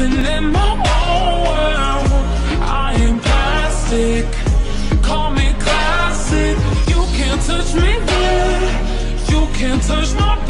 Living in my own world. I am plastic. Call me classic. You can't touch me there. You can't touch my